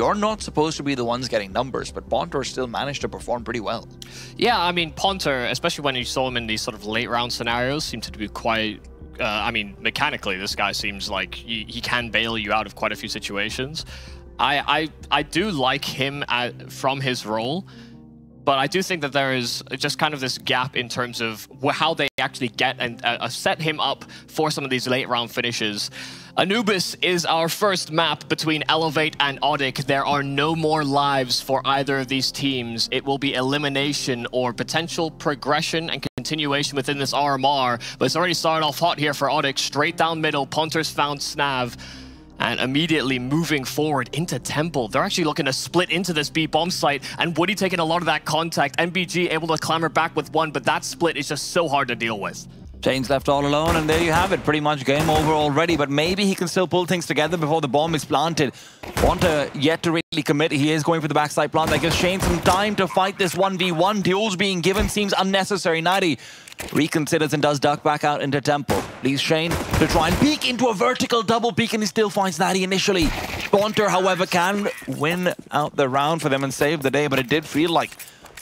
you're not supposed to be the ones getting numbers, but Ponter still managed to perform pretty well. Yeah, I mean, Ponter, especially when you saw him in these sort of late round scenarios, seemed to be quite uh, I mean, mechanically, this guy seems like he, he, can bail you out of quite a few situations. I I, I do like him at, from his role, but I do think that there is just kind of this gap in terms of how they actually get and uh, set him up for some of these late round finishes. Anubis is our first map between Elevate and ODDIK. There are no more lives for either of these teams. It will be elimination or potential progression and continuation within this RMR, but it's already started off hot here for ODDIK. Straight down middle, Ponter's found Snav and immediately moving forward into Temple. They're actually looking to split into this B bomb site, and Woody taking a lot of that contact. MBG able to clamber back with one, but that split is just so hard to deal with. Shane's left all alone, and there you have it. Pretty much game over already, but maybe he can still pull things together before the bomb is planted. Want to yet to really commit. He is going for the backside plant. That gives Shane some time to fight this 1v1. Duels being given seems unnecessary. Naitte reconsiders and does duck back out into Temple. Leaves Shane to try and peek into a vertical double peek, and he still finds Naitte initially. Ponter, however, can win out the round for them and save the day, but it did feel like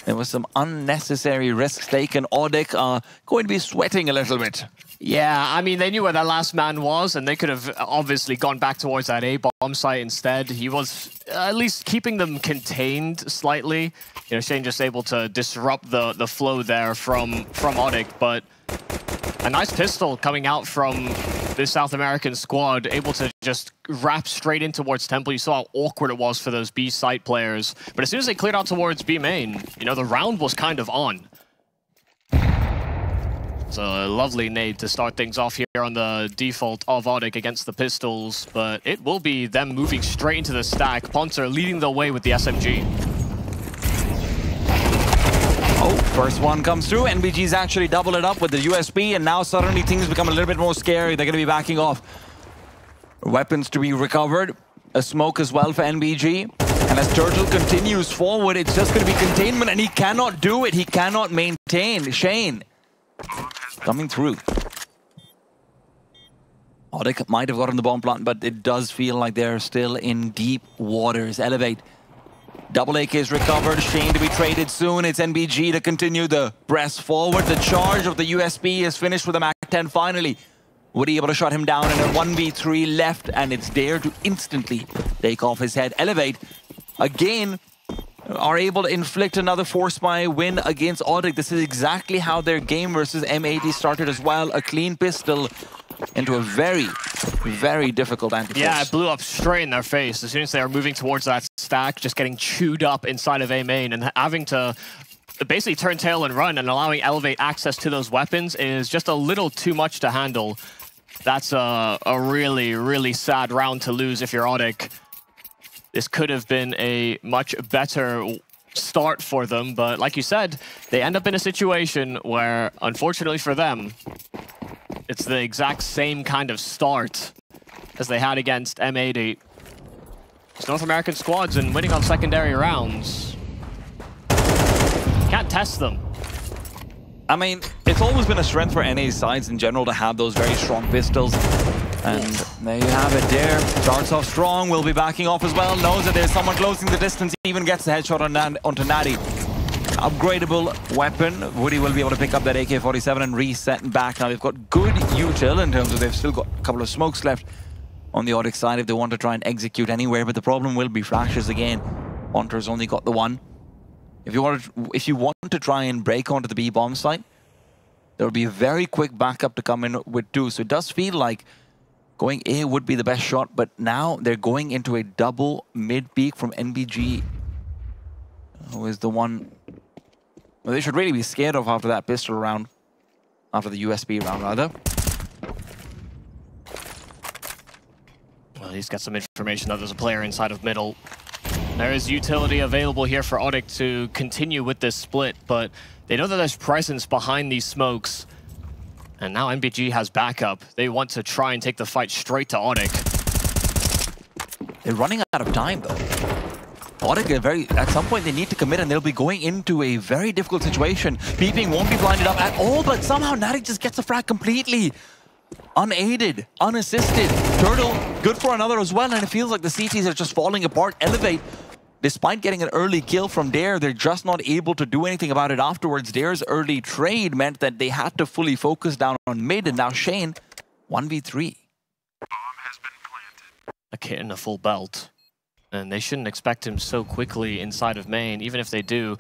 there was some unnecessary risks taken. ODDIK are going to be sweating a little bit. Yeah, I mean, they knew where their last man was, and they could have uh, obviously gone back towards that A-bomb site instead. He was uh, at least keeping them contained slightly. You know, Shane just able to disrupt the, the flow there from, from ODDIK, but a nice pistol coming out from this South American squad, able to just wrap straight in towards Temple. You saw how awkward it was for those B site players. But as soon as they cleared out towards B main, you know, the round was kind of on. So a lovely nade to start things off here on the default of ODDIK against the Pistols, but it will be them moving straight into the stack. Ponter leading the way with the SMG. First one comes through. NBG's actually double it up with the USP, and now suddenly things become a little bit more scary. They're going to be backing off. Weapons to be recovered. A smoke as well for NBG. And as Turtle continues forward, it's just going to be containment, and he cannot do it. He cannot maintain. Shane coming through. ODDIK might have gotten the bomb plant, but it does feel like they're still in deep waters. Elevate Double AK is recovered, Shane to be traded soon. It's NBG to continue the press forward. The charge of the USP is finished with the MAC-10 finally. Would he able to shut him down and a 1v3 left and it's there to instantly take off his head. Elevate, again, are able to inflict another force by win against ODDIK. This is exactly how their game versus M80 started as well. A clean pistol into a very, very difficult anti Yeah, it blew up straight in their face. As soon as they were moving towards that stack, just getting chewed up inside of A main and having to basically turn tail and run and allowing Elevate access to those weapons is just a little too much to handle. That's a, a really, really sad round to lose if you're ODDIK. This could have been a much better start for them, but like you said, they end up in a situation where, unfortunately for them, it's the exact same kind of start as they had against M80. It's North American squads and winning on secondary rounds. Can't test them. I mean, it's always been a strength for NA sides in general to have those very strong pistols. And there you have it there. Starts off strong, will be backing off as well. Knows that there's someone closing the distance, even gets the headshot on onto Naitte upgradable weapon. Woody will be able to pick up that AK-47 and reset back. Now they've got good util in terms of they've still got a couple of smokes left on the ODDIK side if they want to try and execute anywhere. But the problem will be flashes again. Hunter's only got the one. If you want to, if you want to try and break onto the B bomb site, there will be a very quick backup to come in with two. So it does feel like going A would be the best shot, but now they're going into a double mid peak from NBG, who is the one well, they should really be scared of after that pistol round. After the USP round, rather. Well, he's got some information that there's a player inside of middle. There is utility available here for ODDIK to continue with this split, but they know that there's presence behind these smokes. And now NBG has backup. They want to try and take the fight straight to ODDIK. They're running out of time, though. ODDIK, very, at some point they need to commit and they'll be going into a very difficult situation. Peeping won't be blinded up at all, but somehow Naitte just gets the frag completely. unaided, unassisted. Turtle, good for another as well, and it feels like the CTs are just falling apart. Elevate, despite getting an early kill from Dare, they're just not able to do anything about it afterwards. Dare's early trade meant that they had to fully focus down on mid, and now Shane, 1v3. A kit in a full belt. And they shouldn't expect him so quickly inside of main, even if they do.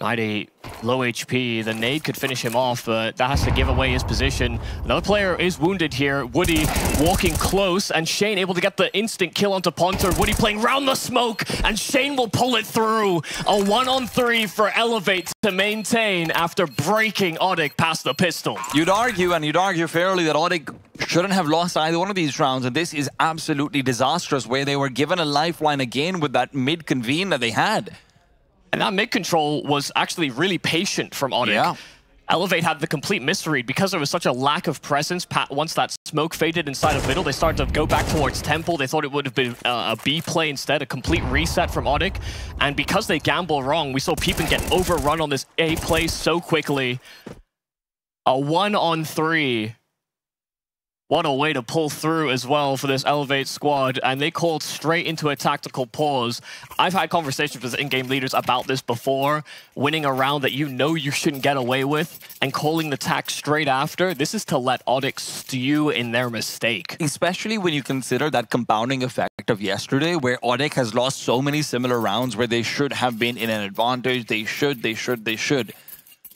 90 low HP. The nade could finish him off, but that has to give away his position. Another player is wounded here. Woody walking close, and Shane able to get the instant kill onto Ponter. Woody playing round the smoke, and Shane will pull it through. A one-on-three for Elevate to maintain after breaking ODDIK past the pistol. You'd argue, and you'd argue fairly, that ODDIK shouldn't have lost either one of these rounds, and this is absolutely disastrous, where they were given a lifeline again with that mid-convene that they had. And that mid control was actually really patient from ODDIK. Yeah. Elevate had the complete misread because there was such a lack of presence. Once that smoke faded inside of middle, they started to go back towards Temple. They thought it would have been uh, a B play instead, a complete reset from ODDIK. And because they gamble wrong, we saw Peeping get overrun on this A play so quickly. A one on three what a way to pull through as well for this Elevate squad, and they called straight into a tactical pause. I've had conversations with in-game leaders about this before, winning a round that you know you shouldn't get away with, and calling the tack straight after. This is to let ODDIK stew in their mistake. Especially when you consider that compounding effect of yesterday, where ODDIK has lost so many similar rounds where they should have been in an advantage. They should, they should, they should.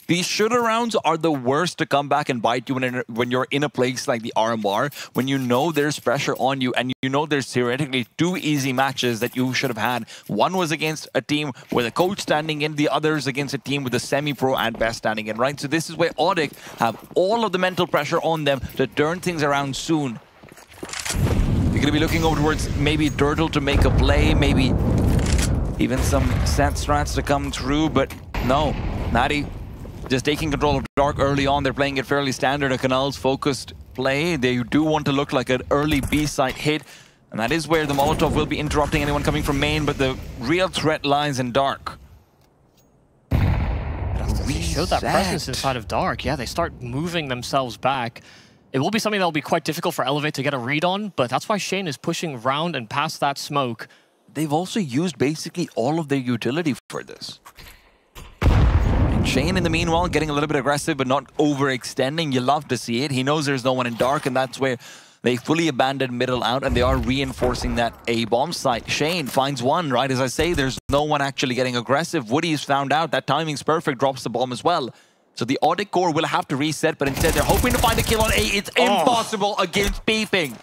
These shooter rounds are the worst to come back and bite you when, when you're in a place like the RMR, when you know there's pressure on you and you know there's theoretically two easy matches that you should have had. One was against a team with a coach standing in, the others against a team with a semi-pro at best standing in, right? So this is where ODDIK have all of the mental pressure on them to turn things around soon. You're going to be looking over towards maybe Turtle to make a play, maybe even some set strats to come through, but no. Naitte just taking control of Dark early on. They're playing it fairly standard, a Canals focused play. They do want to look like an early B-side hit, and that is where the Molotov will be interrupting anyone coming from main, but the real threat lies in Dark. They showed that presence inside of Dark. Yeah, they start moving themselves back. It will be something that will be quite difficult for Elevate to get a read on, but that's why Shane is pushing round and past that smoke. They've also used basically all of their utility for this. Shane, in the meanwhile, getting a little bit aggressive, but not overextending. You love to see it. He knows there's no one in dark, and that's where they fully abandoned middle out, and they are reinforcing that A-bomb site. Shane finds one, right? As I say, there's no one actually getting aggressive. Woody's found out that timing's perfect, drops the bomb as well. So the ODDIK core will have to reset, but instead they're hoping to find a kill on A. It's oh. impossible against Peeping.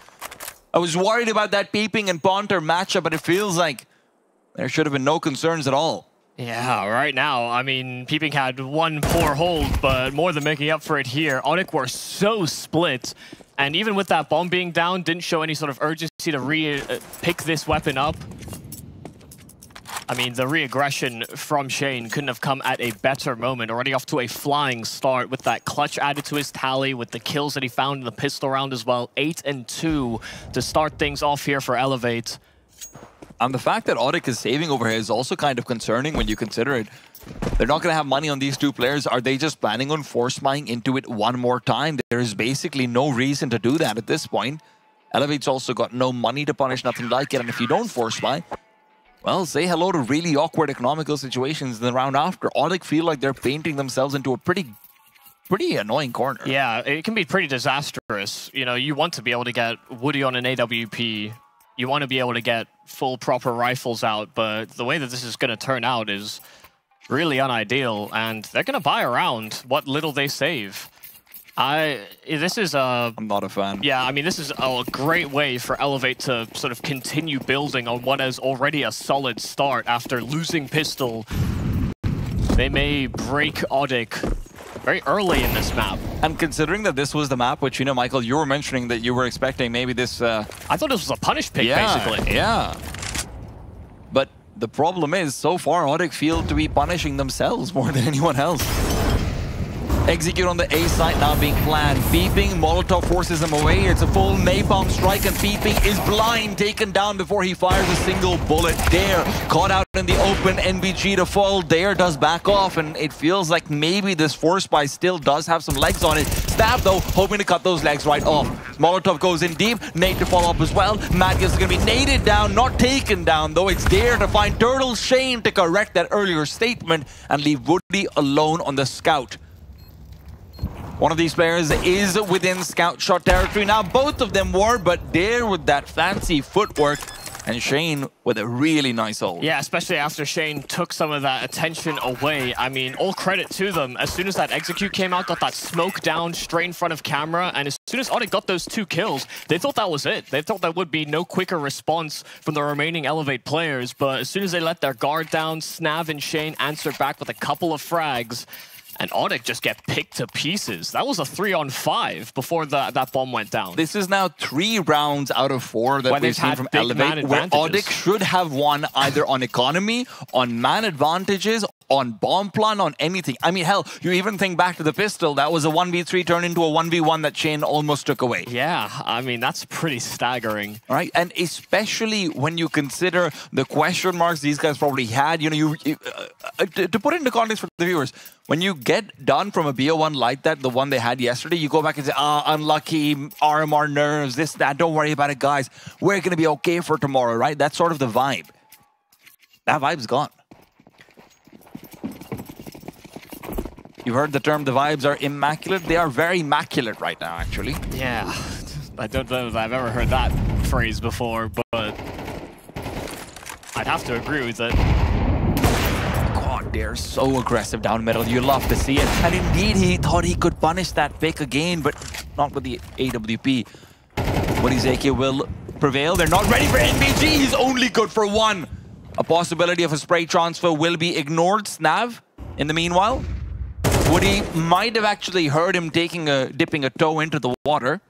I was worried about that Peeping and Ponter matchup, but it feels like there should have been no concerns at all. Yeah, right now, I mean, Peeping had one poor hold, but more than making up for it here. ODDIK were so split, and even with that bomb being down, didn't show any sort of urgency to re-pick uh, this weapon up. I mean, the re-aggression from Shane couldn't have come at a better moment. Already off to a flying start with that clutch added to his tally, with the kills that he found in the pistol round as well. 8 and two to start things off here for Elevate. And the fact that ODDIK is saving over here is also kind of concerning when you consider it. They're not going to have money on these two players. Are they just planning on force buying into it one more time? There is basically no reason to do that at this point. Elevate's also got no money to punish, nothing like it. And if you don't force buy, well, say hello to really awkward economical situations in the round after. ODDIK feel like they're painting themselves into a pretty pretty annoying corner. Yeah, it can be pretty disastrous. You know, you want to be able to get Woody on an AWP you want to be able to get full proper rifles out, but the way that this is going to turn out is really unideal, and they're going to buy around what little they save. I this is a I'm not a fan. Yeah, I mean this is a great way for Elevate to sort of continue building on what is already a solid start after losing Pistol. They may break ODDIK very early in this map. And considering that this was the map, which, you know, Michael, you were mentioning that you were expecting maybe this... Uh... I thought this was a punish pick, yeah, basically. Yeah, But the problem is, so far, ODDIK feel to be punishing themselves more than anyone else. Execute on the A site now being planned. Peeping, Molotov forces him away. It's a full napalm strike and Peeping is blind, taken down before he fires a single bullet. Dare caught out in the open, NBG to fall. Dare does back off and it feels like maybe this force by still does have some legs on it. Stab though, hoping to cut those legs right off. Molotov goes in deep, Nate to follow up as well. Matios is going to be naded down, not taken down though. It's Dare to find Turtle Shane to correct that earlier statement and leave Woody alone on the scout. One of these players is within scout shot territory. Now both of them were, but Dare with that fancy footwork and Shane with a really nice hold. Yeah, especially after Shane took some of that attention away. I mean, all credit to them. As soon as that execute came out, got that smoke down straight in front of camera, and as soon as ODDIK got those two kills, they thought that was it. They thought there would be no quicker response from the remaining Elevate players, but as soon as they let their guard down, Snav and Shane answered back with a couple of frags, and ODDIK just get picked to pieces. That was a three on five before the, that bomb went down. This is now three rounds out of four that Where we've they've seen had from Elevate, where. ODDIK should have won either on economy, on man advantages, on bomb plan, on anything. I mean, hell, you even think back to the pistol, that was a 1v3 turned into a 1v1 that Shane almost took away. Yeah, I mean, that's pretty staggering. Right, and especially when you consider the question marks these guys probably had, you know, you, you uh, uh, to, to put it into context for the viewers, when you get done from a BO1 like that, the one they had yesterday, you go back and say, ah, unlucky, RMR nerves, this, that, don't worry about it, guys. We're going to be okay for tomorrow, right? That's sort of the vibe. That vibe's gone. You heard the term, the vibes are immaculate. They are very immaculate right now, actually. Yeah, I don't know if I've ever heard that phrase before, but I'd have to agree with it. God, they're so aggressive down middle. You love to see it. And indeed, he thought he could punish that pick again, but not with the AWP. Woody Zeki will prevail. They're not ready for NBG. He's only good for one. A possibility of a spray transfer will be ignored. Snav, in the meanwhile, Woody might have actually heard him taking a dipping a toe into the water.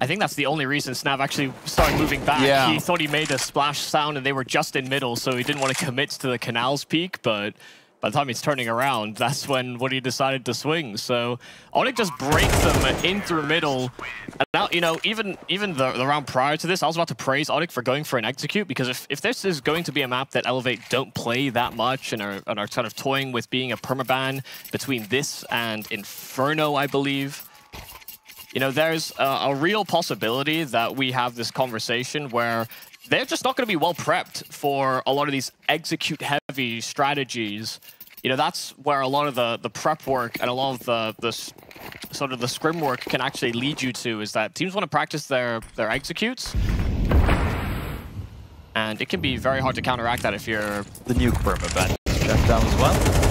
I think that's the only reason Snav actually started moving back. Yeah. He thought he made a splash sound and they were just in middle, so he didn't want to commit to the canal's peak, but by the time he's turning around, that's when Woody decided to swing. So ODDIK just breaks them in through middle. And now, you know, even even the, the round prior to this, I was about to praise ODDIK for going for an execute, because if, if this is going to be a map that Elevate don't play that much and are, and are kind of toying with being a permaban between this and Inferno, I believe, you know, there's a, a real possibility that we have this conversation where they're just not going to be well prepped for a lot of these execute heavy strategies. You know, that's where a lot of the, the prep work and a lot of the, the sort of the scrim work can actually lead you to is that teams want to practice their, their executes. And it can be very hard to counteract that if you're The nuke perma down as well.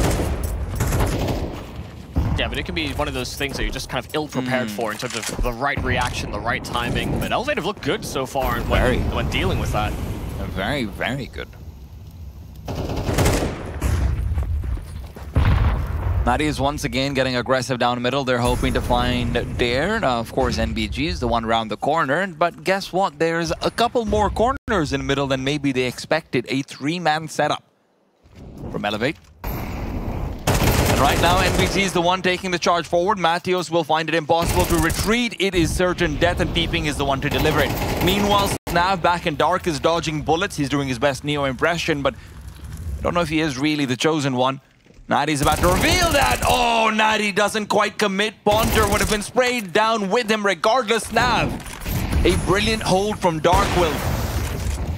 Yeah, but it can be one of those things that you're just kind of ill-prepared mm. for in terms of the right reaction, the right timing. But Elevate have looked good so far Very. when, when dealing with that. Very, very good. Naitte is once again getting aggressive down middle. They're hoping to find Dare. Now, of course, NBG is the one around the corner. But guess what? There's a couple more corners in middle than maybe they expected. A three-man setup from Elevate. And right now, NBG is the one taking the charge forward. Matios will find it impossible to retreat. It is certain death, and Peeping is the one to deliver it. Meanwhile, Snav back in Dark is dodging bullets. He's doing his best Neo impression, but I don't know if he is really the chosen one. Naitte's about to reveal that. Oh, Naitte doesn't quite commit. Ponter would have been sprayed down with him regardless. Snav, a brilliant hold from Dark will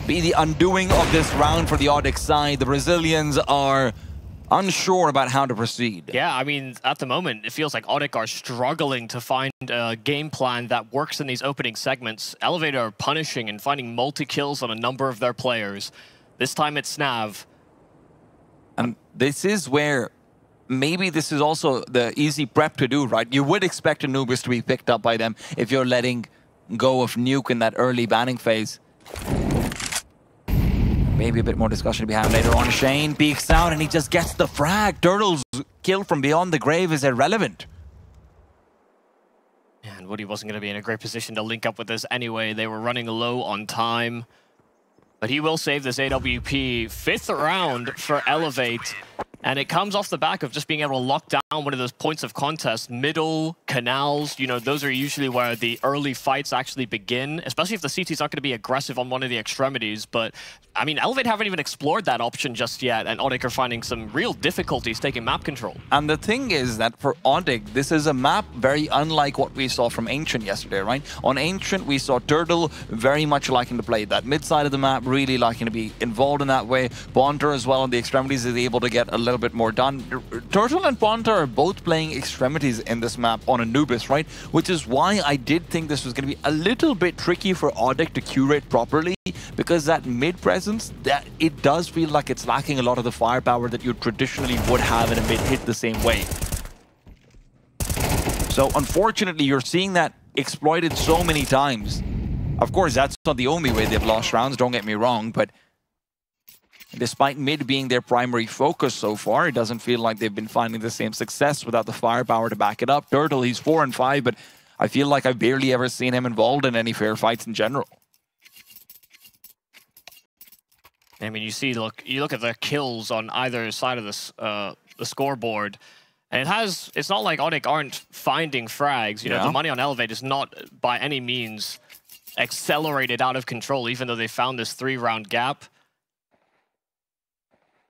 be the undoing of this round for the ODDIK side. The Brazilians are unsure about how to proceed. Yeah, I mean, at the moment, it feels like ODDIK are struggling to find a game plan that works in these opening segments. Elevator are punishing and finding multi-kills on a number of their players. This time it's Snav. And um, this is where maybe this is also the easy prep to do, right? You would expect Anubis to be picked up by them if you're letting go of Nuke in that early banning phase. Maybe a bit more discussion to be had later on. Shane peeks out and he just gets the frag. Turtle's kill from beyond the grave is irrelevant. And Woody wasn't going to be in a great position to link up with this anyway. They were running low on time. But he will save this AWP. Fifth round for Elevate. And it comes off the back of just being able to lock down one of those points of contest, middle, canals, you know, those are usually where the early fights actually begin, especially if the CTs aren't going to be aggressive on one of the extremities. But, I mean, Elevate haven't even explored that option just yet, and ODDIK are finding some real difficulties taking map control. And the thing is that for ODDIK, this is a map very unlike what we saw from Ancient yesterday, right? On Ancient, we saw Turtle very much liking to play that mid side of the map, really liking to be involved in that way. Ponter as well on the extremities is able to get a little bit more done. Turtle and Ponter are both playing extremities in this map on Anubis, right? Which is why I did think this was going to be a little bit tricky for ODDIK to curate properly because that mid presence, that it does feel like it's lacking a lot of the firepower that you traditionally would have in a mid hit the same way. So unfortunately, you're seeing that exploited so many times. Of course, that's not the only way they've lost rounds, don't get me wrong, but despite mid being their primary focus so far, it doesn't feel like they've been finding the same success without the firepower to back it up. Turtle, he's 4 and 5, but I feel like I've barely ever seen him involved in any fair fights in general. I mean, you see, look, you look at the kills on either side of this, uh, the scoreboard, and it has, it's not like ODDIK aren't finding frags. You know, the money on Elevate is not by any means accelerated out of control, even though they found this three round gap.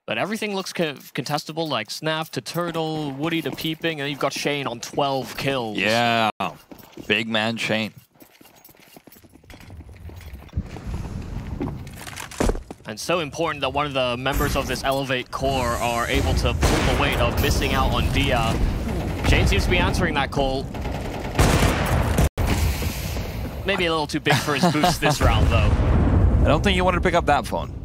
But everything looks co contestable, like Snav to Turtle, Woody to Peeping, and you've got Shane on 12 kills. Yeah, big man Shane. And so important that one of the members of this Elevate core are able to pull the weight of missing out on Dia. Shane seems to be answering that call. Maybe a little too big for his boost this round, though. I don't think you wanted to pick up that phone.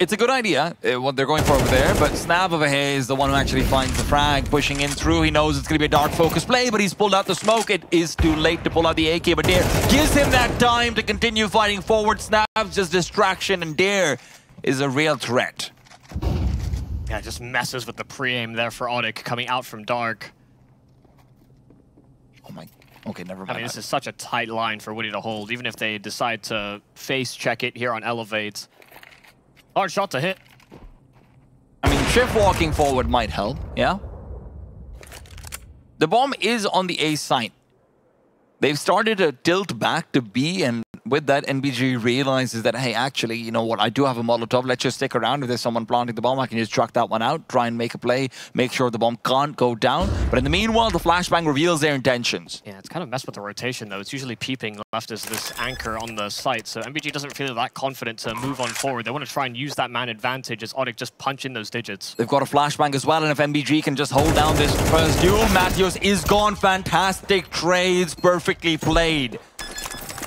It's a good idea, uh, what they're going for over there, but Snav of a Hay is the one who actually finds the frag, pushing in through. He knows it's going to be a dark focus play, but he's pulled out the smoke. It is too late to pull out the AK, but Dare gives him that time to continue fighting forward. Snav's just distraction, and Dare is a real threat. Yeah, just messes with the pre-aim there for ODDIK coming out from Dark. Oh my... Okay, never mind. I mean, this is such a tight line for Woody to hold, even if they decide to face check it here on Elevate. Hard shot to hit. I mean, shift walking forward might help, yeah? The bomb is on the A site. They've started to tilt back to B, and with that, NBG realizes that, hey, actually, you know what, I do have a Molotov. Let's just stick around. If there's someone planting the bomb, I can just truck that one out, try and make a play, make sure the bomb can't go down. But in the meanwhile, the flashbang reveals their intentions. Yeah, it's kind of messed with the rotation, though. It's usually peeping left as this anchor on the site, so NBG doesn't feel that confident to move on forward. They want to try and use that man advantage as ODDIK just punch in those digits. They've got a flashbang as well, and if NBG can just hold down this first duel, Matios is gone. Fantastic trades, perfectly played.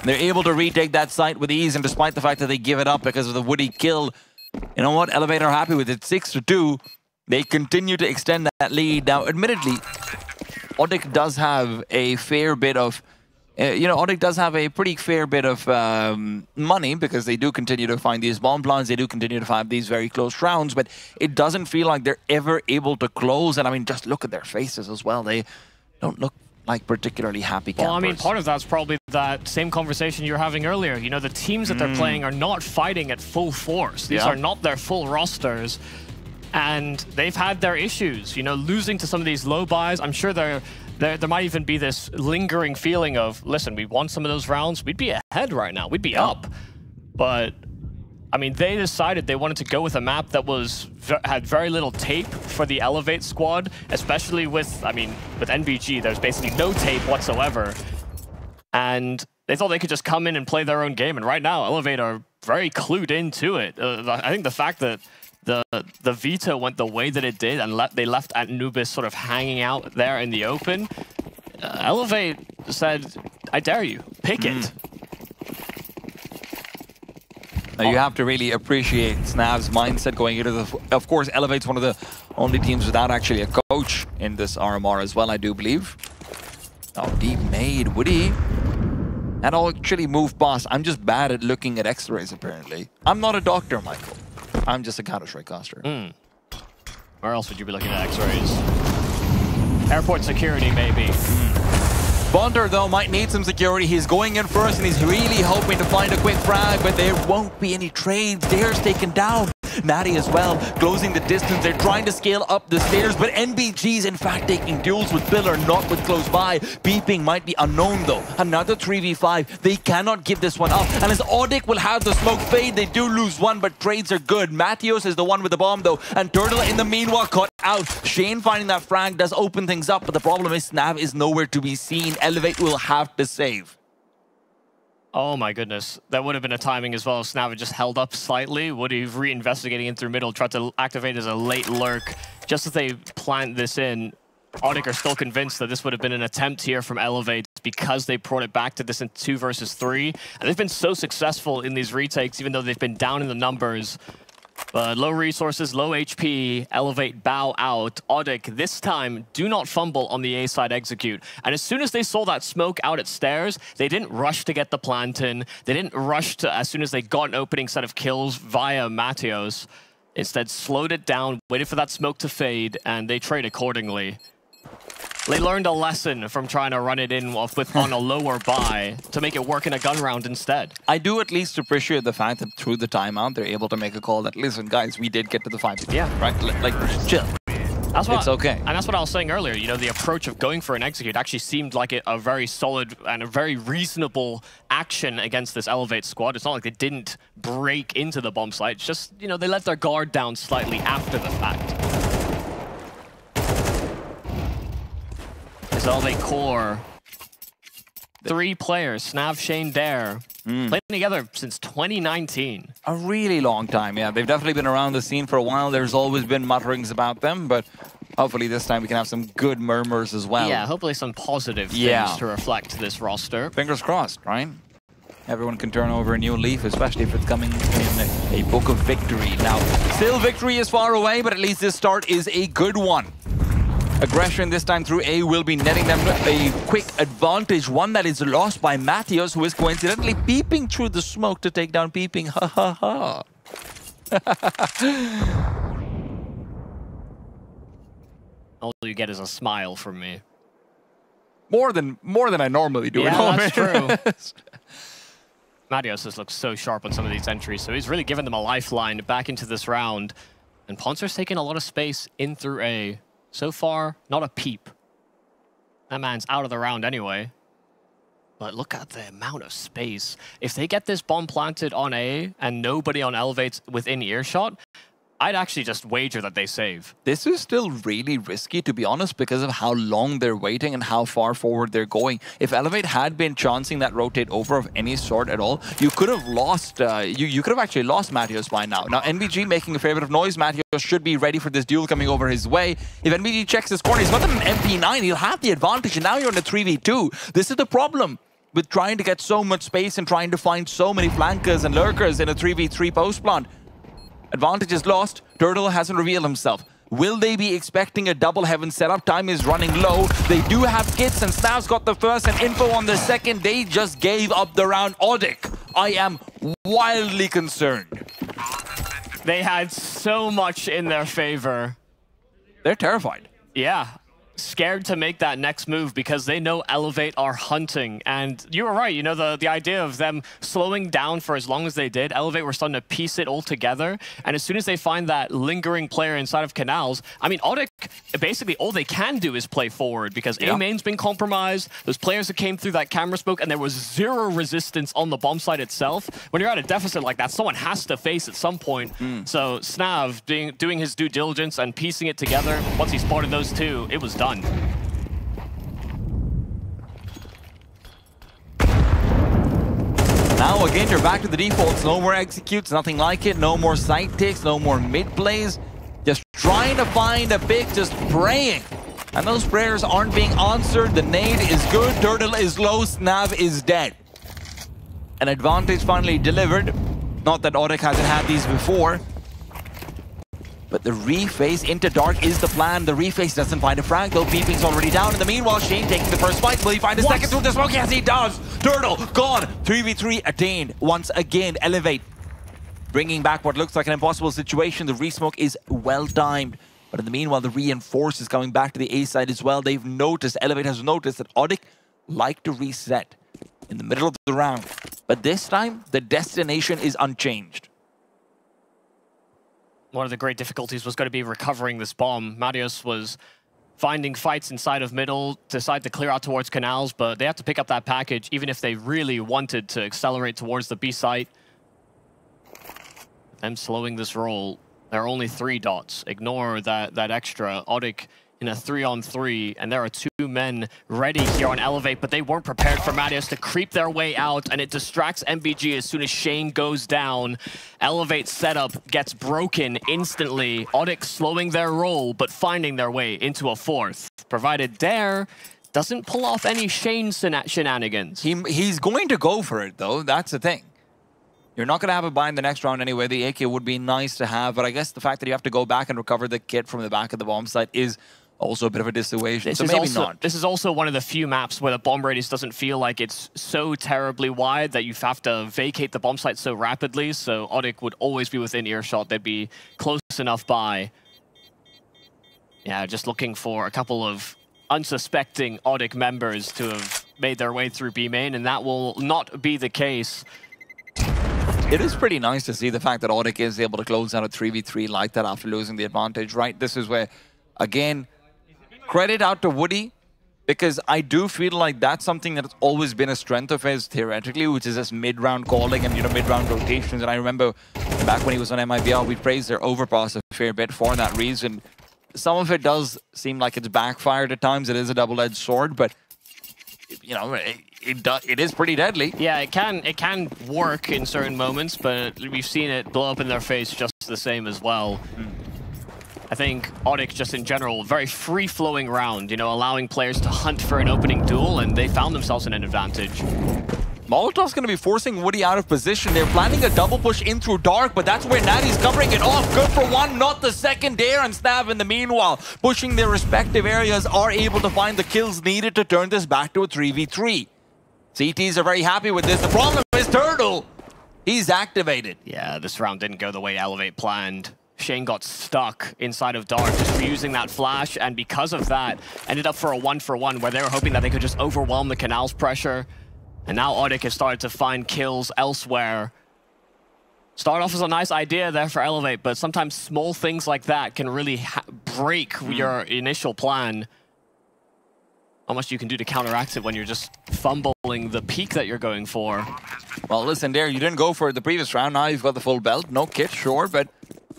They're able to retake that site with ease, and despite the fact that they give it up because of the Woody kill, you know what? Elevator happy with it. 6 to 2. They continue to extend that lead. Now, admittedly, ODDIK does have a fair bit of uh, you know, ODDIK does have a pretty fair bit of um, money because they do continue to find these bomb plans. They do continue to find these very close rounds, but it doesn't feel like they're ever able to close. And I mean, just look at their faces as well. They don't look like particularly happy campers. Well, I mean, part of that's probably that same conversation you were having earlier. You know, the teams that they're mm. playing are not fighting at full force. These Yeah. are not their full rosters. And they've had their issues, you know, losing to some of these low buys. I'm sure there, there, there might even be this lingering feeling of, listen, we won some of those rounds. We'd be ahead right now. We'd be up. But, I mean, they decided they wanted to go with a map that was had very little tape for the Elevate squad, especially with, I mean, with NBG, there's basically no tape whatsoever and they thought they could just come in and play their own game. And right now, Elevate are very clued into it. Uh, I think the fact that the the veto went the way that it did, and le they left Anubis sort of hanging out there in the open. Uh, Elevate said, "I dare you, pick it." Now, you have to really appreciate Snav's mindset going into the... Of course, Elevate's one of the only teams without actually a coach in this RMR as well, I do believe. Oh, deep made. Woody. That all actually move past. I'm just bad at looking at x-rays, apparently. I'm not a doctor, Michael. I'm just a Counter-Strike caster. Hmm. Where else would you be looking at X-rays? Airport security, maybe. Hmm. Ponter, though, might need some security. He's going in first, and he's really hoping to find a quick frag, but there won't be any trades. Dare's taken down. Naitte as well, closing the distance. They're trying to scale up the stairs, but NBG's in fact taking duels with Pillar, not with close by. Peeping might be unknown though. Another 3v5. They cannot give this one up. And as ODDIK will have the smoke fade, they do lose one, but trades are good. Matios is the one with the bomb though, and Turtle in the meanwhile caught out. Shane finding that frag does open things up, but the problem is Snav is nowhere to be seen. Elevate will have to save. Oh my goodness. That would have been a timing as well. If Snav had just held up slightly. Would have re-investigating in through middle, tried to activate as a late lurk. Just as they plant this in, ODDIK are still convinced that this would have been an attempt here from Elevate because they brought it back to this in two versus three. And they've been so successful in these retakes, even though they've been down in the numbers. But low resources, low HP, elevate, bow out. ODDIK, this time, do not fumble on the A side execute. And as soon as they saw that smoke out at stairs, they didn't rush to get the plant in. They didn't rush to, as soon as they got an opening set of kills via Matios. Instead, slowed it down, waited for that smoke to fade, and they trade accordingly. They learned a lesson from trying to run it in with on a lower buy to make it work in a gun round instead. I do at least appreciate the fact that through the timeout, they're able to make a call that, listen, guys, we did get to the five. Yeah. Right? Like, chill. That's what, it's okay. And that's what I was saying earlier. You know, the approach of going for an execute actually seemed like a, a very solid and a very reasonable action against this Elevate squad. It's not like they didn't break into the bomb site. It's just, you know, they let their guard down slightly after the fact. Zelda core. Three players, Snav, Shane, Dare, mm. playing together since 2019. A really long time, yeah. They've definitely been around the scene for a while. There's always been mutterings about them, but hopefully this time we can have some good murmurs as well. Yeah, hopefully some positive things to reflect this roster. Fingers crossed, right? Everyone can turn over a new leaf, especially if it's coming in a book of victory. Now, still victory is far away, but at least this start is a good one. Aggression this time through A will be netting them a quick advantage, one that is lost by Matios, who is coincidentally peeping through the smoke to take down Peeping. Ha ha ha. All you get is a smile from me. More than more than I normally do. Yeah, that's true. Matios just looks so sharp on some of these entries, so he's really given them a lifeline back into this round. And Ponter's taking a lot of space in through A. So far, not a peep. That man's out of the round anyway. But look at the amount of space. If they get this bomb planted on A and nobody on elevates within earshot, I'd actually just wager that they save. This is still really risky, to be honest, because of how long they're waiting and how far forward they're going. If Elevate had been chancing that rotate over of any sort at all, you could have lost, uh, you, you could have actually lost Matios by now. Now, NBG making a fair bit of noise. Matios should be ready for this duel coming over his way. If NBG checks his corner, he's got an MP9, he'll have the advantage, and now you're in a 3v2. This is the problem with trying to get so much space and trying to find so many flankers and lurkers in a 3v3 post plant. Advantage is lost. Turtle hasn't revealed himself. Will they be expecting a double heaven setup? Time is running low. They do have kits and Snav's got the first and info on the second. They just gave up the round. ODDIK, I am wildly concerned. They had so much in their favor. They're terrified. Yeah, scared to make that next move because they know Elevate are hunting. And you were right, you know, the, the idea of them slowing down for as long as they did, Elevate were starting to piece it all together. And as soon as they find that lingering player inside of Canals, I mean, ODDIK, basically all they can do is play forward because yeah. A-main's been compromised. Those players that came through that camera smoke and there was zero resistance on the bomb site itself. When you're at a deficit like that, someone has to face at some point. Mm. So Snav doing, doing his due diligence and piecing it together, once he spotted those two, it was done done. Now again, you're back to the defaults. No more executes, nothing like it. No more side takes, no more mid plays. To find a pick, just praying. And those prayers aren't being answered. The nade is good, Turtle is low, Snav is dead. An advantage finally delivered. Not that ODDIK hasn't had these before. But the reface into Dark is the plan. The reface doesn't find a frag, though Peeping's already down. In the meanwhile, Shane taking the first fight. Will he find a second through the smoke? Yes, he does! Turtle gone! 3v3 attained. Once again, Elevate. Bringing back what looks like an impossible situation. The resmoke is well timed. But in the meanwhile, the reinforce is coming back to the A side as well. They've noticed, Elevate has noticed that ODDIK like to reset in the middle of the round. But this time, the destination is unchanged. One of the great difficulties was going to be recovering this bomb. Matios was finding fights inside of middle, decide to clear out towards canals, but they have to pick up that package even if they really wanted to accelerate towards the B site. Them slowing this roll. There are only three dots. Ignore that, that extra. ODDIK in a three on three, and there are two men ready here on Elevate, but they weren't prepared for Matios to creep their way out, and it distracts NBG as soon as Shane goes down. Elevate setup gets broken instantly. ODDIK slowing their roll, but finding their way into a fourth, provided Dare doesn't pull off any Shane shenanigans. He, he's going to go for it, though. That's the thing. You're not going to have a buy in the next round anyway. The AK would be nice to have, but I guess the fact that you have to go back and recover the kit from the back of the bomb site is also a bit of a dissuasion. This so maybe also, not. This is also one of the few maps where the bomb radius doesn't feel like it's so terribly wide that you have to vacate the bomb site so rapidly. So ODDIK would always be within earshot. They'd be close enough by. Yeah, just looking for a couple of unsuspecting ODDIK members to have made their way through B main, and that will not be the case. It is pretty nice to see the fact that ODDIK is able to close out a 3v3 like that after losing the advantage, right? This is where, again, credit out to Woody because I do feel like that's something that's always been a strength of his theoretically, which is this mid-round calling and, you know, mid-round rotations. And I remember back when he was on MIBR, we praised their overpass a fair bit for that reason. Some of it does seem like it's backfired at times. It is a double-edged sword, but, you know, it, it, do, it is pretty deadly. Yeah, it can it can work in certain moments, but we've seen it blow up in their face just the same as well. Mm. I think ODDIK just in general, very free-flowing round, you know, allowing players to hunt for an opening duel, and they found themselves in an advantage. Molotov's going to be forcing Woody out of position. They're planning a double push in through Dark, but that's where Naitte's covering it off. Good for one, not the second dare, and Snav in the meanwhile, pushing their respective areas, are able to find the kills needed to turn this back to a 3v3. CTs are very happy with this. The problem is Turtle. He's activated. Yeah, this round didn't go the way Elevate planned. Shane got stuck inside of Dark, just reusing that flash, and because of that, ended up for a one-for-one, -one, where they were hoping that they could just overwhelm the Canal's pressure. And now ODDIK has started to find kills elsewhere. Start off as a nice idea there for Elevate, but sometimes small things like that can really break mm. your initial plan. How much you can do to counteract it when you're just fumbling the peak that you're going for. Well, listen, there, you didn't go for the previous round. Now you've got the full belt. No kit, sure, but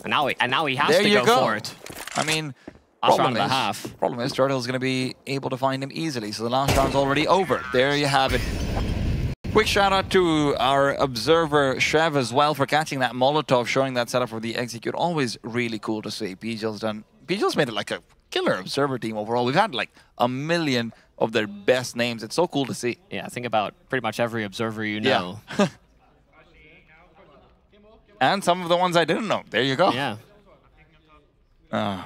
and now he, and now he has there to go, go, for it. I mean, last round is, and a half. Problem is, Turtle's going to be able to find him easily, so the last round's already over. There you have it. Quick shout out to our observer Chev as well for catching that Molotov, showing that setup for the execute. Always really cool to see. PGL's done. PGL's made it like a killer observer team overall. We've had like a million of their best names. It's so cool to see. Yeah, think about pretty much every observer you know. Yeah. and some of the ones I didn't know. There you go. Yeah. Uh,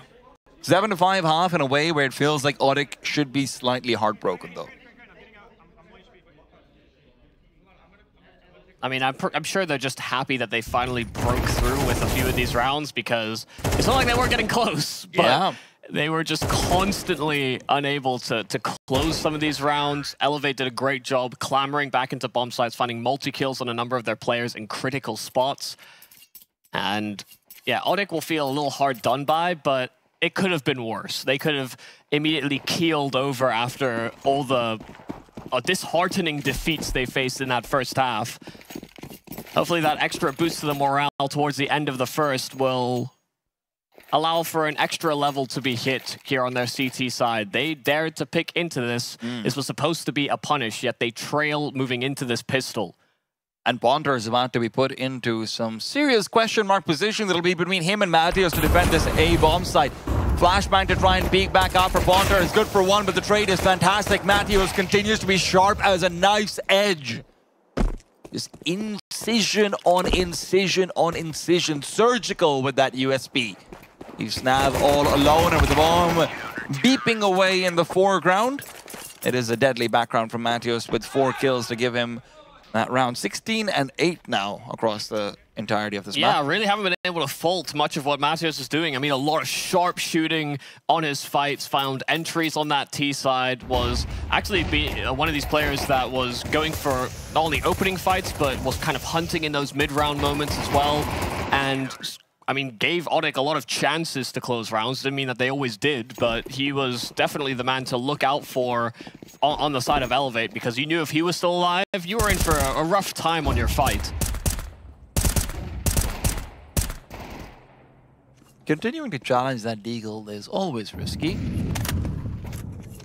seven to five half in a way where it feels like ODDIK should be slightly heartbroken though. I mean, I'm, I'm sure they're just happy that they finally broke through with a few of these rounds because it's not like they weren't getting close. But yeah. They were just constantly unable to, to close some of these rounds. Elevate did a great job clambering back into bomb sites, finding multi-kills on a number of their players in critical spots. And yeah, ODDIK will feel a little hard done by, but it could have been worse. They could have immediately keeled over after all the uh, disheartening defeats they faced in that first half. Hopefully that extra boost to the morale towards the end of the first will allow for an extra level to be hit here on their CT side. They dared to pick into this. Mm. This was supposed to be a punish, yet they trail moving into this pistol. And Ponter is about to be put into some serious question mark position that'll be between him and Matios to defend this A bomb site. Flashbang to try and peek back out for Ponter is good for one, but the trade is fantastic. Matios continues to be sharp as a knife's edge. Just incision on incision on incision. Surgical with that USP. You Snav all alone and with the bomb beeping away in the foreground. It is a deadly background from Matios with four kills to give him that round. 16 and 8 now across the entirety of this Yeah, map. really haven't been able to fault much of what Matios is doing. I mean, a lot of sharp shooting on his fights, found entries on that T side, was actually be, uh, one of these players that was going for not only opening fights, but was kind of hunting in those mid-round moments as well. And I mean, gave ODDIK a lot of chances to close rounds. Didn't mean that they always did, but he was definitely the man to look out for on, on the side of Elevate because you knew if he was still alive, you were in for a, a rough time on your fight. Continuing to challenge that Deagle is always risky.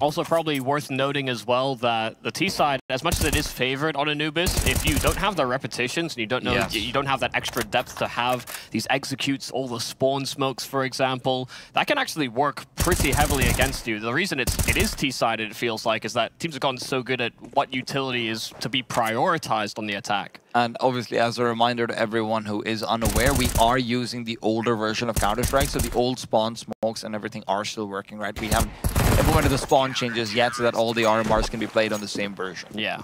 Also, probably worth noting as well that the T side, as much as it is favored on Anubis, if you don't have the repetitions and you don't know, Yes. you don't have that extra depth to have these executes, all the spawn smokes, for example, that can actually work pretty heavily against you. The reason it's it is T sided, it feels like, is that teams have gotten so good at what utility is to be prioritized on the attack. And obviously, as a reminder to everyone who is unaware, we are using the older version of Counter-Strike, so the old spawn smokes and everything are still working, right? We haven't implemented the spawn changes yet so that all the RMRs can be played on the same version. Yeah.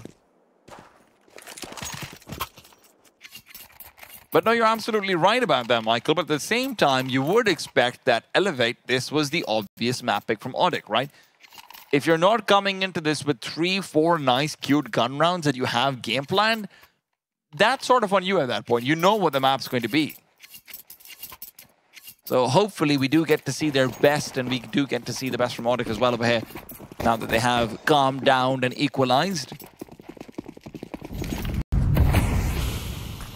But no, you're absolutely right about that, Michael. But at the same time, you would expect that Elevate, this was the obvious map pick from ODDIK, right? If you're not coming into this with three, four nice, cute gun rounds that you have game planned, that's sort of on you at that point. You know what the map's going to be. So hopefully we do get to see their best, and we do get to see the best from ODDIK as well over here, now that they have calmed down and equalized.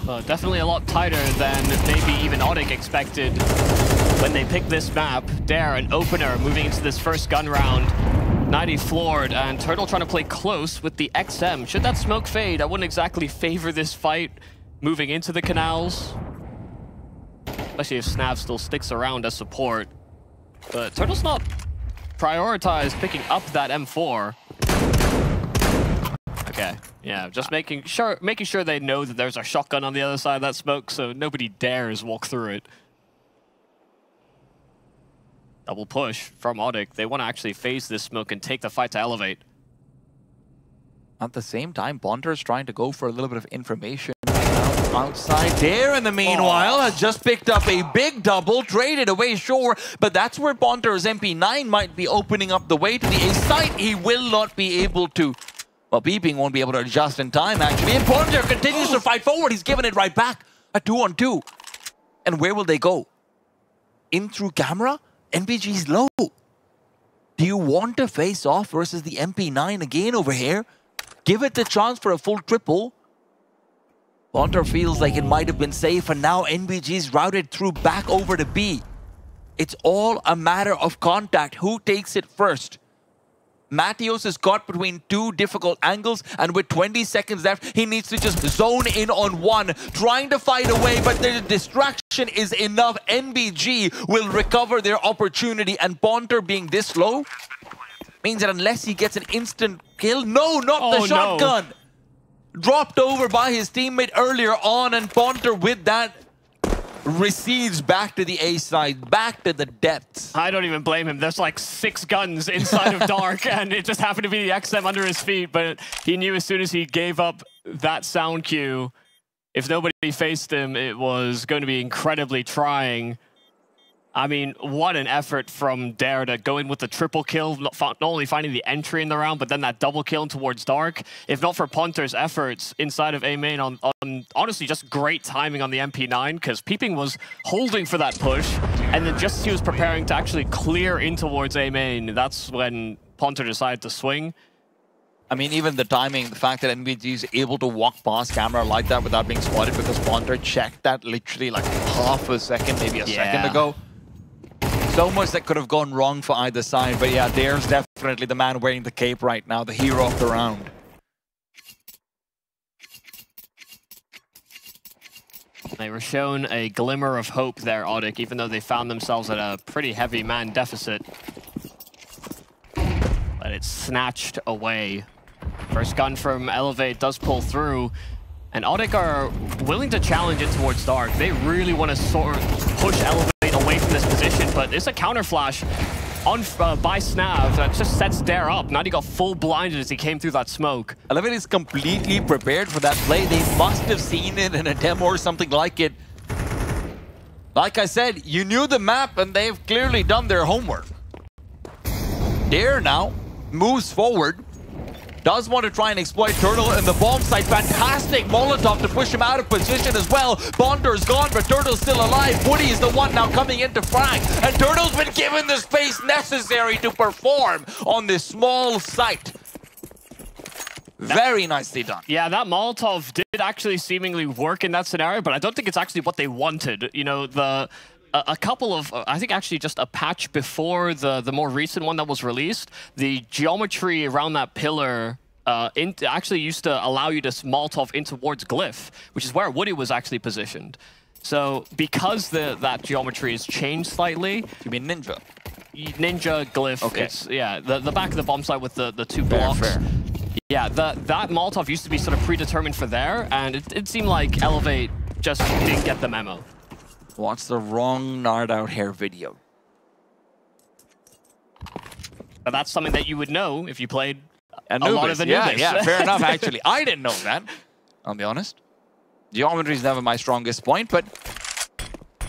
Uh, definitely a lot tighter than maybe even ODDIK expected when they picked this map. Dare, an opener, moving into this first gun round. 90 floored, and Turtle trying to play close with the XM. Should that smoke fade, I wouldn't exactly favor this fight moving into the canals. Especially if Snav still sticks around as support. But Turtle's not prioritized picking up that M4. Okay. Yeah, just making sure making sure they know that there's a shotgun on the other side of that smoke, so nobody dares walk through it. Double push from ODDIK. They want to actually phase this smoke and take the fight to elevate. At the same time, Ponter is trying to go for a little bit of information outside there. In the meanwhile, has just picked up a big double, traded away, sure, but that's where Ponter's MP9 might be opening up the way to the A site. He will not be able to. Well, Peeping won't be able to adjust in time, actually. And Ponter continues to fight forward. He's giving it right back. A two on two. And where will they go? In through camera? NBG's low. Do you want to face off versus the MP9 again over here? Give it the chance for a full triple. Ponter feels like it might have been safe, and now NBG's routed through back over to B. It's all a matter of contact. Who takes it first? Matios is caught between two difficult angles, and with 20 seconds left, he needs to just zone in on one, trying to fight away, but the distraction is enough. NBG will recover their opportunity, and Ponter being this low means that unless he gets an instant kill, no, not Oh, the no. shotgun. Dropped over by his teammate earlier on, and Ponter with that recedes back to the A side, back to the depths. I don't even blame him. There's like six guns inside of Dark, and it just happened to be the XM under his feet. But he knew as soon as he gave up that sound cue, if nobody faced him, it was going to be incredibly trying. I mean, what an effort from Dare to go in with the triple kill, not, not only finding the entry in the round, but then that double kill towards Dark. If not for Ponter's efforts inside of A main on, on honestly just great timing on the MP9, because Peeping was holding for that push, and then just as he was preparing to actually clear in towards A main, that's when Ponter decided to swing. I mean, even the timing, the fact that NBG is able to walk past camera like that without being spotted because Ponter checked that literally like half a second, maybe a second ago. So much that could have gone wrong for either side, but yeah, there's definitely the man wearing the cape right now, the hero of the round. They were shown a glimmer of hope there, ODDIK, even though they found themselves at a pretty heavy man deficit. But it's snatched away. First gun from Elevate does pull through, and ODDIK are willing to challenge it towards Dark. They really want to sort of push Elevate away from this position, but it's a counter flash on uh, by Snav that just sets Dare up. Now he got full blinded as he came through that smoke. Elevate is completely prepared for that play. They must have seen it in a demo or something like it. Like I said, you knew the map and they've clearly done their homework. Dare now moves forward. Does want to try and exploit Turtle in the bomb site. Fantastic Molotov to push him out of position as well. Ponter's gone, but Turtle's still alive. Woody is the one now coming into frag. And Turtle's been given the space necessary to perform on this small site. Very nicely done. Yeah, that Molotov did actually seemingly work in that scenario, but I don't think it's actually what they wanted. You know, the a, a couple of, uh, I think actually just a patch before the, the more recent one that was released, the geometry around that pillar uh, in, actually used to allow you to Molotov in towards Glyph, which is where Woody was actually positioned. So because the that geometry has changed slightly, You mean Ninja? Ninja, Glyph, Okay. it's, yeah, the, the back of the bomb site with the, the two Fair, blocks. fair. Yeah, the, that Molotov used to be sort of predetermined for there, and it, it seemed like Elevate just didn't get the memo. Watch the wrong Nard Out Hair video. But that's something that you would know if you played a lot of the yeah, yeah, fair enough, actually. I didn't know that. I'll be honest. Geometry is never my strongest point, but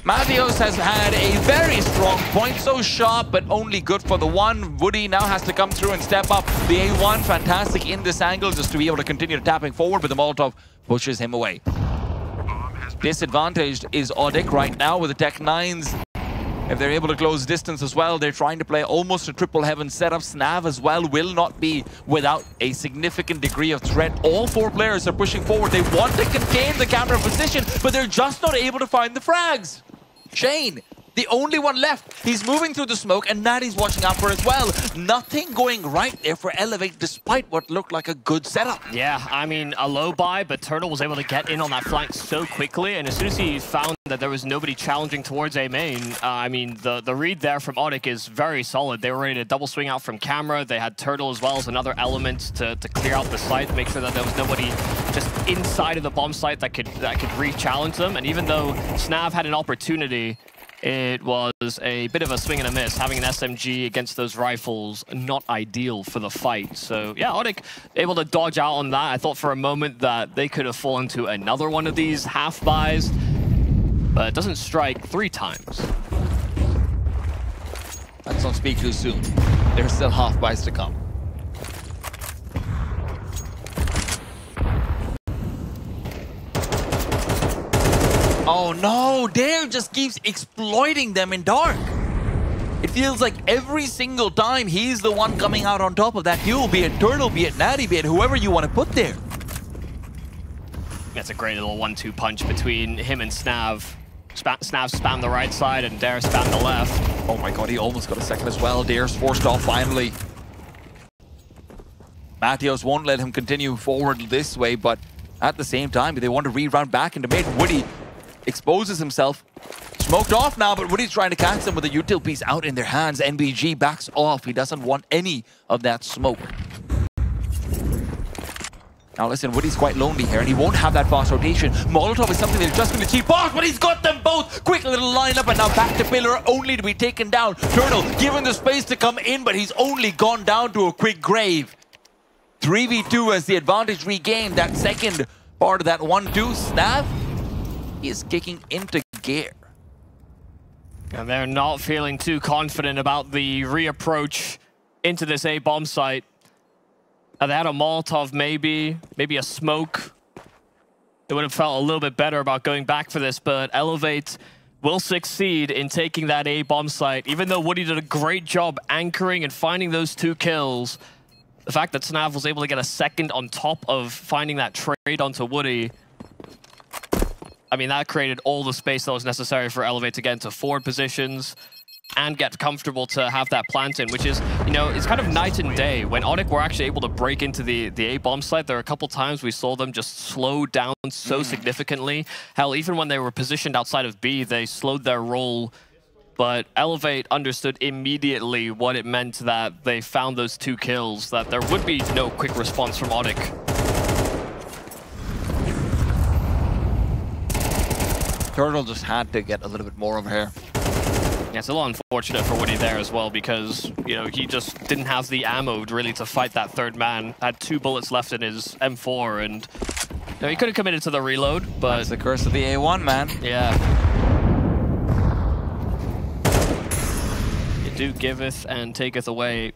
Matios has had a very strong point, so sharp, but only good for the one. Woody now has to come through and step up. The A1, fantastic in this angle, just to be able to continue tapping forward, but the Molotov pushes him away. Disadvantaged is ODDIK right now with the Tech 9s. If they're able to close distance as well, they're trying to play almost a triple heaven setup. Snav as well will not be without a significant degree of threat. All four players are pushing forward. They want to contain the camera position, but they're just not able to find the frags. Shane, the only one left. He's moving through the smoke, and Naitte's watching out for as well. Nothing going right there for Elevate, despite what looked like a good setup. Yeah, I mean, a low buy, but Turtle was able to get in on that flank so quickly, and as soon as he found that there was nobody challenging towards A main, uh, I mean, the, the read there from ODDIK is very solid. They were ready to double swing out from camera. They had Turtle as well as another element to, to clear out the site, make sure that there was nobody just inside of the bomb site that could, that could re-challenge them. And even though Snav had an opportunity, it was a bit of a swing and a miss. Having an SMG against those rifles, not ideal for the fight. So yeah, ODDIK able to dodge out on that. I thought for a moment that they could have fallen to another one of these half buys, but it doesn't strike three times. Let's not speak too soon. There's still half buys to come. Oh no, Dare just keeps exploiting them in dark. It feels like every single time he's the one coming out on top of that duel, be it Turtle, be it Naitte, be it whoever you want to put there. That's a great little one-two punch between him and Snav. Spa Snav spam the right side and Dare spam the left. Oh my god, he almost got a second as well. Dare's forced off finally. Mathios won't let him continue forward this way, but at the same time, they want to reround back into mid. Woody exposes himself. Smoked off now, but Woody's trying to catch them with a util piece out in their hands. NBG backs off. He doesn't want any of that smoke. Now listen, Woody's quite lonely here, and he won't have that fast rotation. Molotov is something that's just going to cheap off, but he's got them both! Quick little lineup, and now back to Pillar, only to be taken down. Turtle given the space to come in, but he's only gone down to a quick grave. 3v2 as the advantage regained. That second part of that 1-2, Snav, is kicking into gear. And they're not feeling too confident about the reapproach into this A bomb site. They had a Molotov, maybe, maybe a smoke. They would have felt a little bit better about going back for this, but Elevate will succeed in taking that A bomb site. Even though Woody did a great job anchoring and finding those two kills, the fact that Snav was able to get a second on top of finding that trade onto Woody, I mean, that created all the space that was necessary for Elevate to get into forward positions and get comfortable to have that plant in, which is, you know, it's kind of night and day. When ODDIK were actually able to break into the, the A-bomb site, there were a couple times we saw them just slow down so hmm. significantly. Hell, even when they were positioned outside of B, they slowed their roll but Elevate understood immediately what it meant that they found those two kills, that there would be no quick response from ODDIK. Turtle just had to get a little bit more of her. Yeah, it's a little unfortunate for Woody there as well because, you know, he just didn't have the ammo really to fight that third man. Had two bullets left in his M4 and you know, he could have committed to the reload, but... That's the curse of the A1, man. Yeah. You do giveth and taketh away.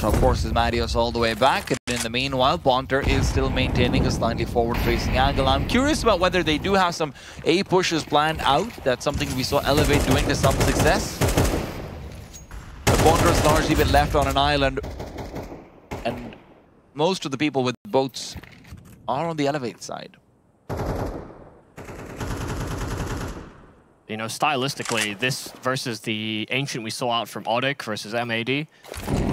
Molotov forces Matios all the way back, and in the meanwhile, Ponter is still maintaining a slightly forward-facing angle. I'm curious about whether they do have some A pushes planned out. That's something we saw Elevate doing to some success. But Ponter's largely been left on an island, and most of the people with boats are on the Elevate side. You know, stylistically, this versus the Ancient we saw out from ODDIK versus MAD.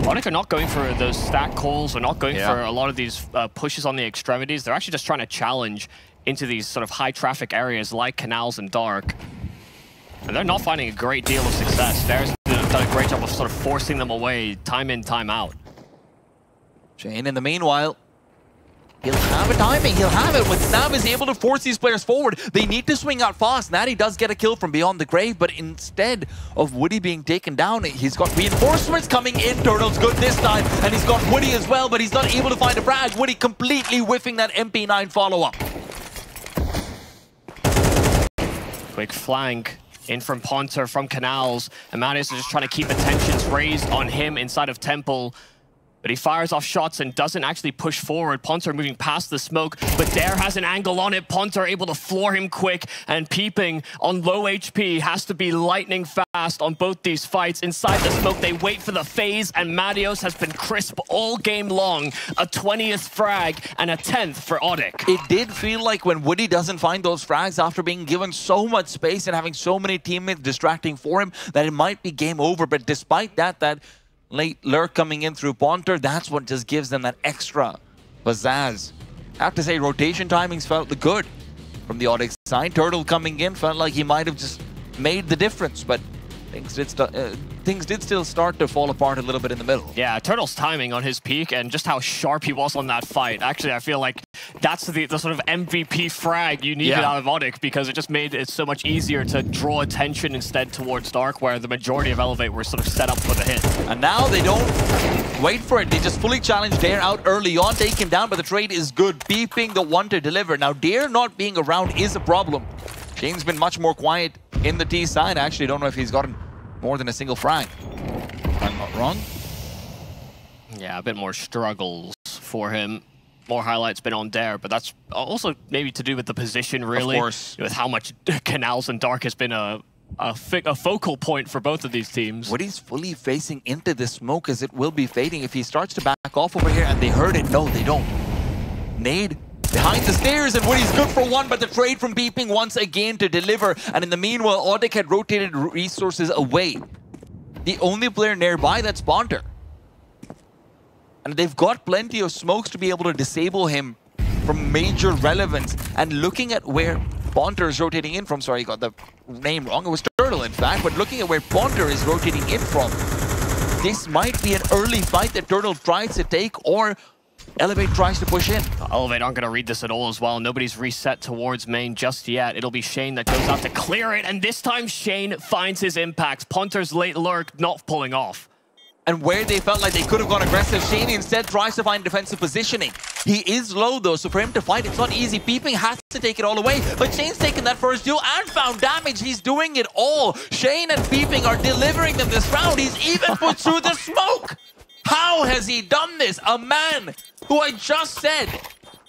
ODDIK are not going for those stack calls, or not going Yeah. for a lot of these uh, pushes on the extremities. They're actually just trying to challenge into these sort of high traffic areas like canals and dark. And they're not finding a great deal of success. There's done a great job of sort of forcing them away time in, time out. Shane, in the meanwhile, he'll have a timing. He'll have it. When Snav is able to force these players forward, they need to swing out fast. Naitte does get a kill from beyond the grave, but instead of Woody being taken down, he's got reinforcements coming in. Turtle's good this time, and he's got Woody as well, but he's not able to find a frag. Woody completely whiffing that MP9 follow-up. Quick flank in from Ponter, from Canals. And Matios is just trying to keep attentions raised on him inside of Temple. But he fires off shots and doesn't actually push forward. Ponter moving past the smoke, but Dare has an angle on it. Ponter able to floor him quick and peeping on low HP has to be lightning fast on both these fights. Inside the smoke, they wait for the phase and Matios has been crisp all game long. A 20th frag and a 10th for ODDIK. It did feel like when Woody doesn't find those frags after being given so much space and having so many teammates distracting for him that it might be game over. But despite that, that late lurk coming in through Ponter, that's what just gives them that extra pizzazz. I have to say, rotation timings felt the good from the ODDIK's side. Turtle coming in felt like he might have just made the difference, but things did, uh, things did still start to fall apart a little bit in the middle. Yeah, Turtle's timing on his peak and just how sharp he was on that fight. Actually, I feel like that's the, the sort of MVP frag you needed Yeah. out of ODDIK because it just made it so much easier to draw attention instead towards Dark, where the majority of Elevate were sort of set up for the hit. And now they don't wait for it. They just fully challenge Dare out early on, take him down, but the trade is good, Peeping the one to deliver. Now, Dare not being around is a problem. Shane's been much more quiet in the T side. I actually don't know if he's gotten more than a single frag. If I'm not wrong. Yeah, a bit more struggles for him. More highlights been on Dare, but that's also maybe to do with the position, really. course. With how much Canals and Dark has been a, a, fi- a focal point for both of these teams. What he's fully facing into the smoke as it will be fading. If he starts to back off over here and they heard it, no, they don't. Nade behind the stairs and Woody's good for one, but the trade from Peeping once again to deliver. And in the meanwhile, ODDIK had rotated resources away. The only player nearby that's Ponter. And they've got plenty of smokes to be able to disable him from major relevance. And looking at where Ponter is rotating in from, sorry, I got the name wrong. It was Turtle, in fact. But looking at where Ponter is rotating in from, this might be an early fight that Turtle tries to take or Elevate tries to push in. Oh, Elevate aren't going to read this at all as well. Nobody's reset towards main just yet. It'll be Shane that goes out to clear it, and this time Shane finds his impact. Ponter's late lurk not pulling off. And where they felt like they could have gone aggressive, Shane instead tries to find defensive positioning. He is low though, so for him to fight, it's not easy. Peeping has to take it all away, but Shane's taken that first duel and found damage. He's doing it all. Shane and Peeping are delivering them this round. He's even put through the smoke. How has he done this? A man who I just said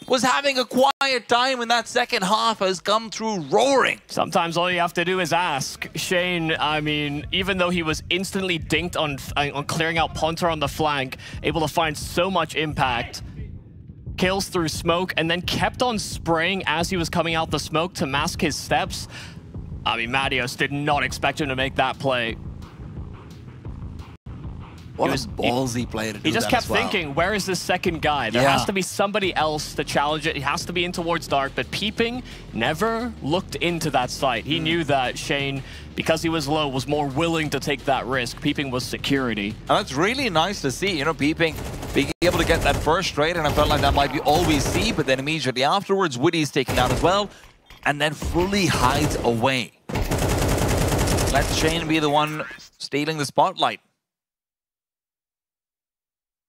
was having a quiet time in that second half has come through roaring. Sometimes all you have to do is ask. Shane, I mean, even though he was instantly dinked on, uh, on clearing out Ponter on the flank, able to find so much impact, kills through smoke, and then kept on spraying as he was coming out the smoke to mask his steps. I mean, Matios did not expect him to make that play. What was- a ballsy play to do He just kept well. thinking, where is this second guy? There Yeah. has to be somebody else to challenge it. He has to be in towards Dark, but Peeping never looked into that site. He hmm. knew that Shane, because he was low, was more willing to take that risk. Peeping was security. And that's really nice to see, you know, Peeping being able to get that first trade, and I felt like that might be all we see, but then immediately afterwards, Woody's taken out as well. and then fully hides away. Let Shane be the one stealing the spotlight.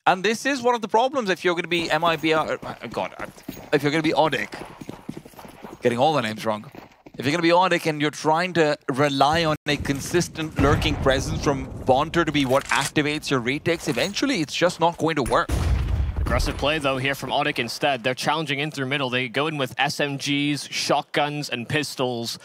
And this is one of the problems if you're going to be MIBR, uh, God, uh, if you're going to be ODDIK, getting all the names wrong. If you're going to be ODDIK and you're trying to rely on a consistent lurking presence from Ponter to be what activates your retakes, eventually it's just not going to work. Aggressive play, though, here from ODDIK instead. They're challenging in through middle. They go in with SMGs, shotguns, and pistols.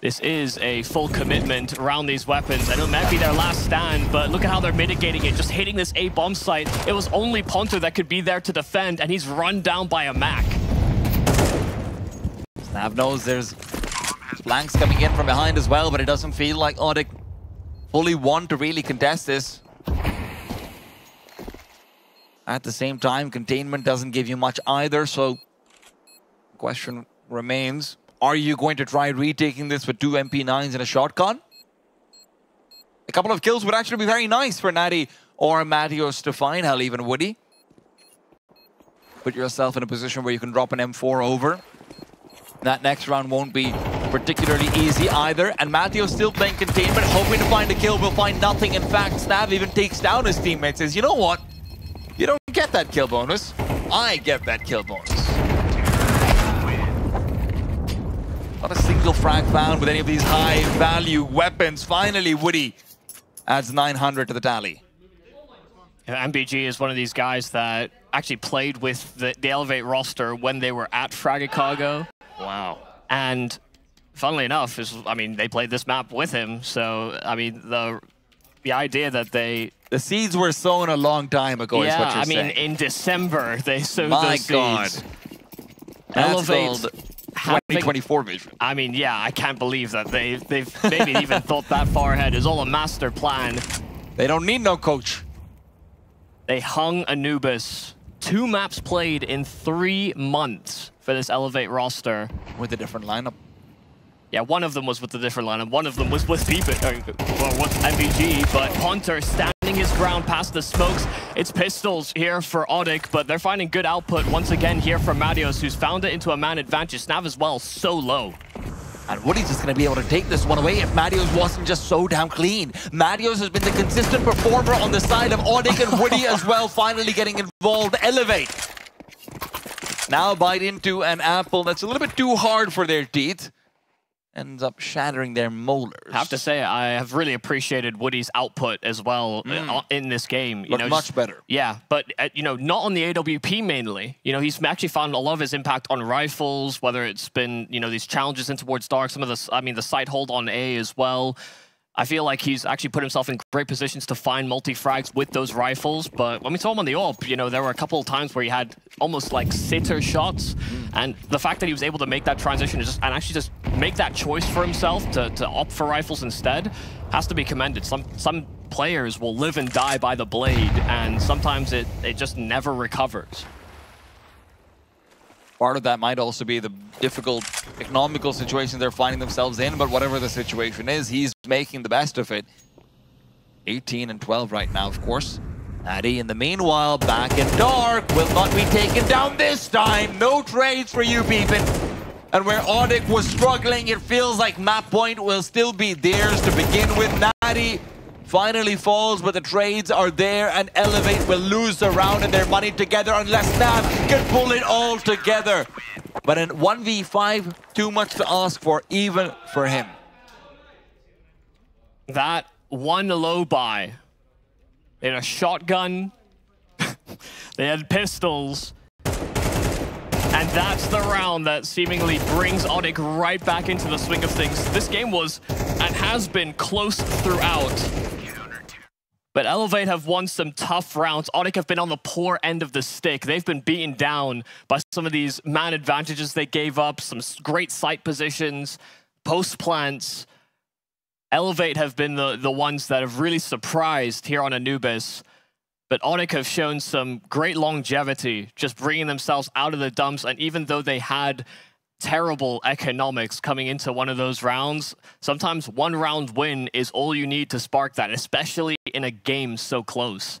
This is a full commitment around these weapons. Know it might be their last stand, but look at how they're mitigating it. Just hitting this A bomb site. It was only Ponter that could be there to defend, and he's run down by a Mac. Snav knows there's blanks coming in from behind as well, but it doesn't feel like ODDIK fully want to really contest this. At the same time, containment doesn't give you much either, so question remains, are you going to try retaking this with two MP9s and a shotgun? A couple of kills would actually be very nice for Naitte or Matios to find, hell even Woody. Put yourself in a position where you can drop an M4 over. That next round won't be particularly easy either. And Matios still playing containment, hoping to find a kill, will find nothing. In fact, Snav even takes down his teammates, says, you know what? You don't get that kill bonus. I get that kill bonus. Not a single frag found with any of these high value weapons. Finally, Woody adds 900 to the tally. Yeah, NBG is one of these guys that actually played with the, the Elevate roster when they were at Fragicago. Wow. And funnily enough, is I mean, they played this map with him. So, I mean, the the idea that they... The seeds were sown a long time ago yeah, is what you're I mean, in December, they sowed My those God. seeds. That's Elevate having- 2024 vision. I mean, yeah, I can't believe that they, they've maybe even thought that far ahead. It's all a master plan. They don't need no coach. They hung Anubis. Two maps played in three months for this Elevate roster. With a different lineup. Yeah, one of them was with the different lineup. One of them was with Peep, uh, well, with NBG, but Ponter standing his ground past the smokes. It's pistols here for ODDIK, but they're finding good output once again here from Matios, who's found it into a man advantage. Snav as well, so low. And Woody's just going to be able to take this one away if Matios wasn't just so damn clean. Matios has been the consistent performer on the side of ODDIK and Woody as well, finally getting involved. Elevate. Now bite into an apple that's a little bit too hard for their teeth. Ends up shattering their molars. I have to say, I have really appreciated Woody's output as well uh, in this game. You Looked know, much just- better. Yeah, but uh, you know, not on the AWP mainly. You know, he's actually found a lot of his impact on rifles, whether it's been you know these challenges in towards dark, some of the, I mean, the site hold on A as well. I feel like he's actually put himself in great positions to find multi-frags with those rifles. But when we saw him on the AWP, you know, there were a couple of times where he had almost like sitter shots. And the fact that he was able to make that transition just, and actually just make that choice for himself to, to opt for rifles instead has to be commended. Some some players will live and die by the blade, and sometimes it, it just never recovers. Part of that might also be the difficult economical situation they're finding themselves in, but whatever the situation is, he's making the best of it. 18 and 12 right now, of course. Naitte, in the meanwhile, back in dark, will not be taken down this time. No trades for you, Peeping. And where ODDIK was struggling, it feels like map point will still be theirs to begin with. Naitte finally falls, but the trades are there, and Elevate will lose the round and their money together unless Snav can pull it all together. But in 1v5, too much to ask for, even for him. That one low buy in a shotgun. they had pistols. And that's the round that seemingly brings ODDIK right back into the swing of things. This game was and has been close throughout. But Elevate have won some tough rounds. ODDIK have been on the poor end of the stick. They've been beaten down by some of these man advantages they gave up, some great site positions, post plants. Elevate have been the, the ones that have really surprised here on Anubis. But ODDIK have shown some great longevity, just bringing themselves out of the dumps. And even though they had terrible economics coming into one of those rounds, sometimes one round win is all you need to spark that, especially in a game so close.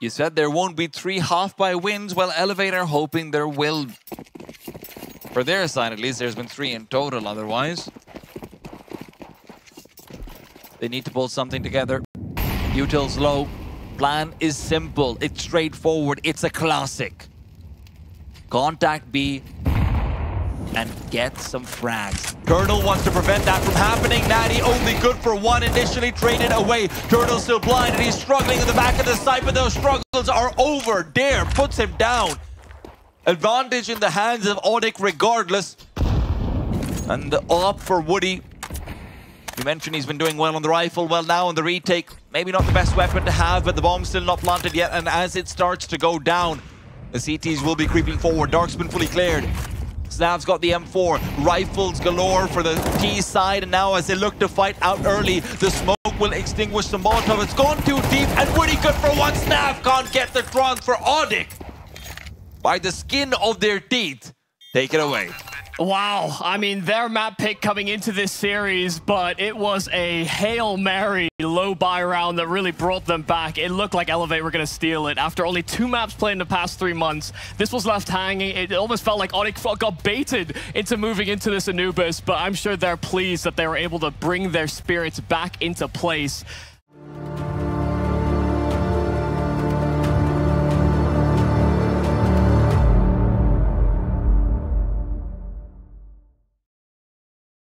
You said there won't be three half-by wins. Well, Elevator hoping there will. For their side, at least, there's been three in total otherwise. They need to pull something together. Util's low. Plan is simple. It's straightforward. It's a classic. Contact B and get some frags. Turtle wants to prevent that from happening. Naitte only good for one initially traded away. Turtle still blind and he's struggling in the back of the site, but those struggles are over. Dare puts him down. Advantage in the hands of ODDIK regardless. And up for Woody. You mentioned he's been doing well on the rifle. Well, now on the retake, maybe not the best weapon to have, but the bomb's still not planted yet. And as it starts to go down, the CTs will be creeping forward. Dark's been fully cleared. Snav's got the M4. Rifles galore for the T side. And now as they look to fight out early, the smoke will extinguish the Molotov. It's gone too deep. And Woody good for one. Snav can't get the transfer. ODDIK, by the skin of their teeth, take it away. Wow, I mean, their map pick coming into this series, but it was a Hail Mary low buy round that really brought them back. It looked like Elevate were going to steal it. After only two maps played in the past three months, this was left hanging. It almost felt like Onyx got baited into moving into this Anubis, but I'm sure they're pleased that they were able to bring their spirits back into place.